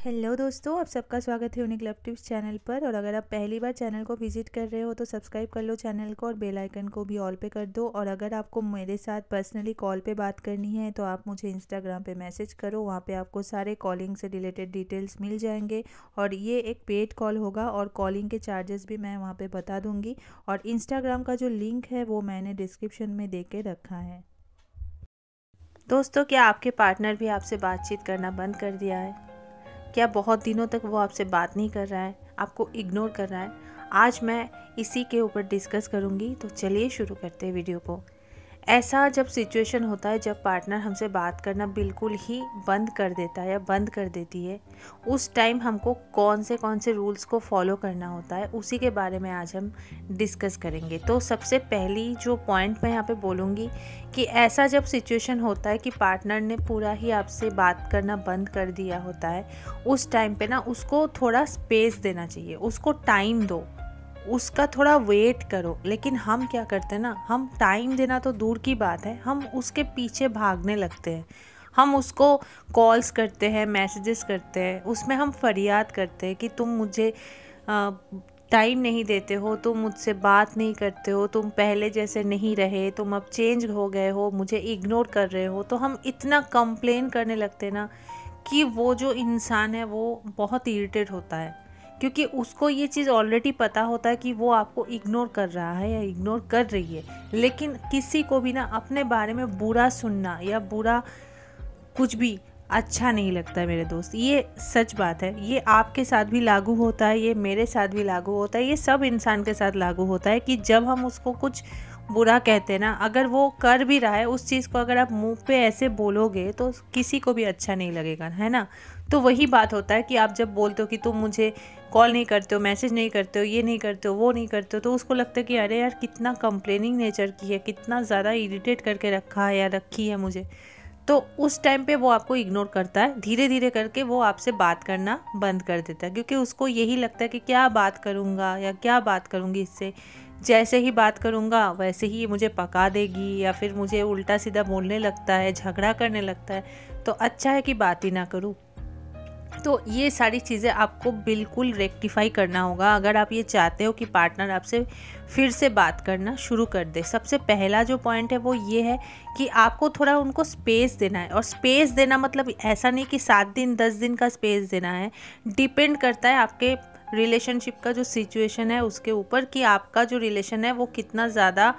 Hello दोस्तों, आप सबका स्वागत है यूनिक लव टिप्स चैनल पर। और अगर आप पहली बार चैनल को विज़िट कर रहे हो तो सब्सक्राइब कर लो चैनल को और बेल आइकन को भी ऑल पे कर दो। और अगर आपको मेरे साथ पर्सनली कॉल पे बात करनी है तो आप मुझे इंस्टाग्राम पे मैसेज करो। वहाँ पे आपको सारे कॉलिंग से रिलेटेड डिटेल्स मिल जाएँगे। और ये एक पेड कॉल होगा और कॉलिंग के चार्जेस भी मैं वहाँ पर बता दूँगी। और इंस्टाग्राम का जो लिंक है, वो मैंने डिस्क्रिप्शन में दे के रखा है। दोस्तों, क्या आपके पार्टनर भी आपसे बातचीत करना बंद कर दिया है? क्या बहुत दिनों तक वो आपसे बात नहीं कर रहा है, आपको इग्नोर कर रहा है? आज मैं इसी के ऊपर डिस्कस करूँगी तो चलिए शुरू करते हैं वीडियो को। ऐसा जब सिचुएशन होता है, जब पार्टनर हमसे बात करना बिल्कुल ही बंद कर देता है या बंद कर देती है, उस टाइम हमको कौन से कौन से रूल्स को फॉलो करना होता है, उसी के बारे में आज हम डिस्कस करेंगे। तो सबसे पहली जो पॉइंट मैं यहाँ पे बोलूँगी कि ऐसा जब सिचुएशन होता है कि पार्टनर ने पूरा ही आपसे बात करना बंद कर दिया होता है, उस टाइम पे ना उसको थोड़ा स्पेस देना चाहिए, उसको टाइम दो। उसका थोड़ा वेट करो। लेकिन हम क्या करते हैं ना, हम टाइम देना तो दूर की बात है, हम उसके पीछे भागने लगते हैं। हम उसको कॉल्स करते हैं मैसेजेस करते हैं, उसमें हम फरियाद करते हैं कि तुम मुझे टाइम नहीं देते हो, तुम मुझसे बात नहीं करते हो, तुम पहले जैसे नहीं रहे, तुम अब चेंज हो गए हो, मुझे इग्नोर कर रहे हो। तो हम इतना कंप्लेन करने लगते ना कि वो जो इंसान है, वो बहुत इरिटेट होता है। क्योंकि उसको ये चीज़ ऑलरेडी पता होता है कि वो आपको इग्नोर कर रहा है या इग्नोर कर रही है। लेकिन किसी को भी ना अपने बारे में बुरा सुनना या बुरा कुछ भी अच्छा नहीं लगता मेरे दोस्त। ये सच बात है। ये आपके साथ भी लागू होता है, ये मेरे साथ भी लागू होता है, ये सब इंसान के साथ लागू होता है कि जब हम उसको कुछ बुरा कहते हैं ना, अगर वो कर भी रहा है, उस चीज़ को अगर आप मुँह पे ऐसे बोलोगे तो किसी को भी अच्छा नहीं लगेगा, है ना? तो वही बात होता है कि आप जब बोलते हो कि तुम मुझे कॉल नहीं करते हो मैसेज नहीं करते हो, ये नहीं करते हो, वो नहीं करते हो तो उसको लगता है कि अरे यार, कितना कंप्लेनिंग नेचर की है, कितना ज़्यादा इरीटेट करके रखा है या रखी है मुझे। तो उस टाइम पे वो आपको इग्नोर करता है धीरे धीरे करके वो आपसे बात करना बंद कर देता है, क्योंकि उसको यही लगता है कि क्या बात करूँगा या क्या बात करूँगी इससे। जैसे ही बात करूँगा, वैसे ही मुझे पका देगी या फिर मुझे उल्टा सीधा बोलने लगता है, झगड़ा करने लगता है तो अच्छा है कि बात ही ना करूँ। तो ये सारी चीज़ें आपको बिल्कुल रेक्टिफाई करना होगा। अगर आप ये चाहते हो कि पार्टनर आपसे फिर से बात करना शुरू कर दे, सबसे पहला जो पॉइंट है वो ये है कि आपको थोड़ा उनको स्पेस देना है। और स्पेस देना मतलब ऐसा नहीं कि सात दिन, दस दिन का स्पेस देना है। डिपेंड करता है आपके रिलेशनशिप का जो सिचुएशन है उसके ऊपर कि आपका जो रिलेशन है वो कितना ज़्यादा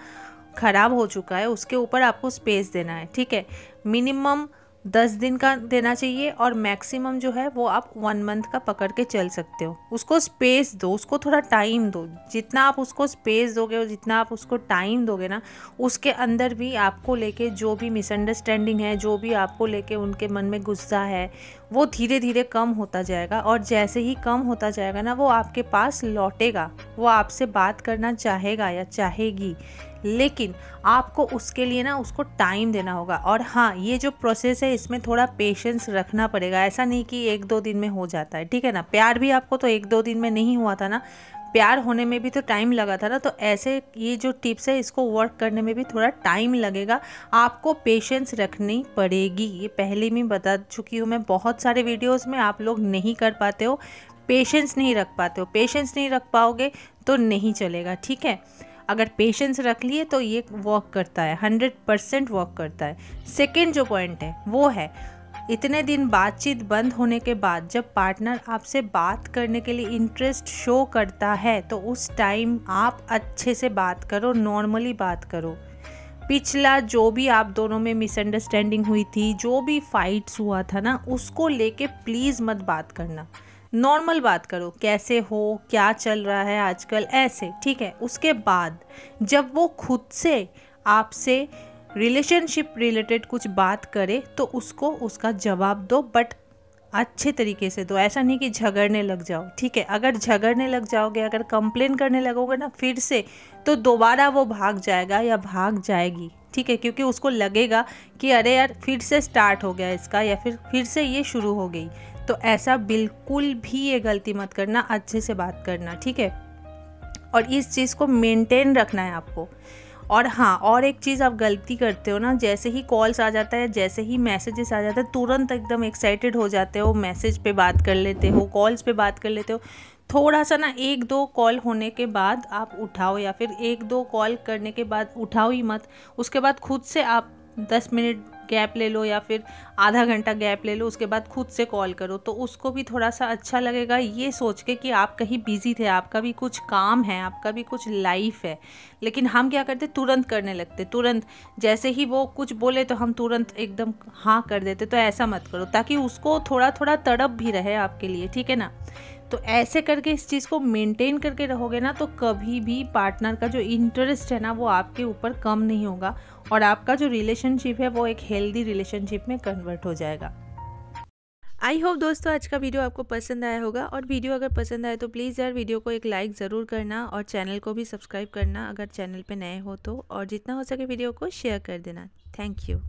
ख़राब हो चुका है, उसके ऊपर आपको स्पेस देना है, ठीक है? मिनिमम दस दिन का देना चाहिए और मैक्सिमम जो है वो आप वन मंथ का पकड़ के चल सकते हो। उसको स्पेस दो, उसको थोड़ा टाइम दो। जितना आप उसको स्पेस दोगे और जितना आप उसको टाइम दोगे ना, उसके अंदर भी आपको लेके जो भी मिसअंडरस्टैंडिंग है, जो भी आपको लेके उनके मन में गुस्सा है, वो धीरे धीरे कम होता जाएगा। और जैसे ही कम होता जाएगा ना, वो आपके पास लौटेगा। वो आपसे बात करना चाहेगा या चाहेगी। लेकिन आपको उसके लिए ना उसको टाइम देना होगा। और हाँ ये जो प्रोसेस है, इसमें थोड़ा पेशेंस रखना पड़ेगा। ऐसा नहीं कि एक दो दिन में हो जाता है, ठीक है ना? प्यार भी आपको तो एक दो दिन में नहीं हुआ था ना? प्यार होने में भी तो टाइम लगा था ना? तो ऐसे ये जो टिप्स है, इसको वर्क करने में भी थोड़ा टाइम लगेगा। आपको पेशेंस रखनी पड़ेगी। ये पहले भी बता चुकी हूँ, मैं बहुत सारे वीडियोस में आप लोग नहीं कर पाते हो। पेशेंस नहीं रख पाते हो। पेशेंस नहीं रख पाओगे तो नहीं चलेगा, ठीक है? अगर पेशेंस रख लिए तो ये वर्क करता है हंड्रेड परसेंट वर्क करता है। सेकेंड जो पॉइंट है, वो है, इतने दिन बातचीत बंद होने के बाद जब पार्टनर आपसे बात करने के लिए इंटरेस्ट शो करता है तो उस टाइम आप अच्छे से बात करो नॉर्मली बात करो। पिछला जो भी आप दोनों में मिसअंडरस्टैंडिंग हुई थी, जो भी फाइट्स हुआ था ना, उसको लेके प्लीज़ मत बात करना। नॉर्मल बात करो, कैसे हो, क्या चल रहा है आजकल, ऐसे, ठीक है? उसके बाद, जब वो खुद से आपसे रिलेशनशिप रिलेटेड कुछ बात करे तो उसको उसका जवाब दो बट अच्छे तरीके से दो। ऐसा नहीं कि झगड़ने लग जाओ, ठीक है? अगर झगड़ने लग जाओगे, अगर कंप्लेन करने लगोगे ना फिर से तो दोबारा वो भाग जाएगा या भाग जाएगी, ठीक है? क्योंकि उसको लगेगा कि अरे यार, फिर से स्टार्ट हो गया इसका, या फिर फिर से ये शुरू हो गई। तो ऐसा बिल्कुल भी ये गलती मत करना, अच्छे से बात करना, ठीक है? और इस चीज़ को मेंटेन रखना है आपको। और हाँ और एक चीज़ आप गलती करते हो ना, जैसे ही कॉल्स आ जाता है, जैसे ही मैसेजेस आ जाता है, तुरंत एकदम एक्साइटेड हो जाते हो मैसेज पे बात कर लेते हो कॉल्स पे बात कर लेते हो। थोड़ा सा ना एक दो कॉल होने के बाद आप उठाओ या फिर एक दो कॉल करने के बाद उठाओ ही मत। उसके बाद खुद से आप दस मिनट गैप ले लो या फिर आधा घंटा गैप ले लो, उसके बाद खुद से कॉल करो। तो उसको भी थोड़ा सा अच्छा लगेगा। ये सोच के कि आप कहीं बिज़ी थे, आपका भी कुछ काम है, आपका भी कुछ लाइफ है, लेकिन हम क्या करते, तुरंत करने लगते। तुरंत जैसे ही वो कुछ बोले तो हम तुरंत एकदम हाँ कर देते। तो ऐसा मत करो, ताकि उसको थोड़ा थोड़ा तड़प भी रहे आपके लिए, ठीक है ना? तो ऐसे करके इस चीज़ को मेंटेन करके रहोगे ना तो कभी भी पार्टनर का जो इंटरेस्ट है ना, वो आपके ऊपर कम नहीं होगा और आपका जो रिलेशनशिप है, वो एक हेल्दी रिलेशनशिप में कन्वर्ट हो जाएगा। आई होप दोस्तों आज का वीडियो आपको पसंद आया होगा और वीडियो अगर पसंद आए तो प्लीज़ यार वीडियो को एक लाइक ज़रूर करना और चैनल को भी सब्सक्राइब करना अगर चैनल पे नए हो तो और जितना हो सके वीडियो को शेयर कर देना। Thank you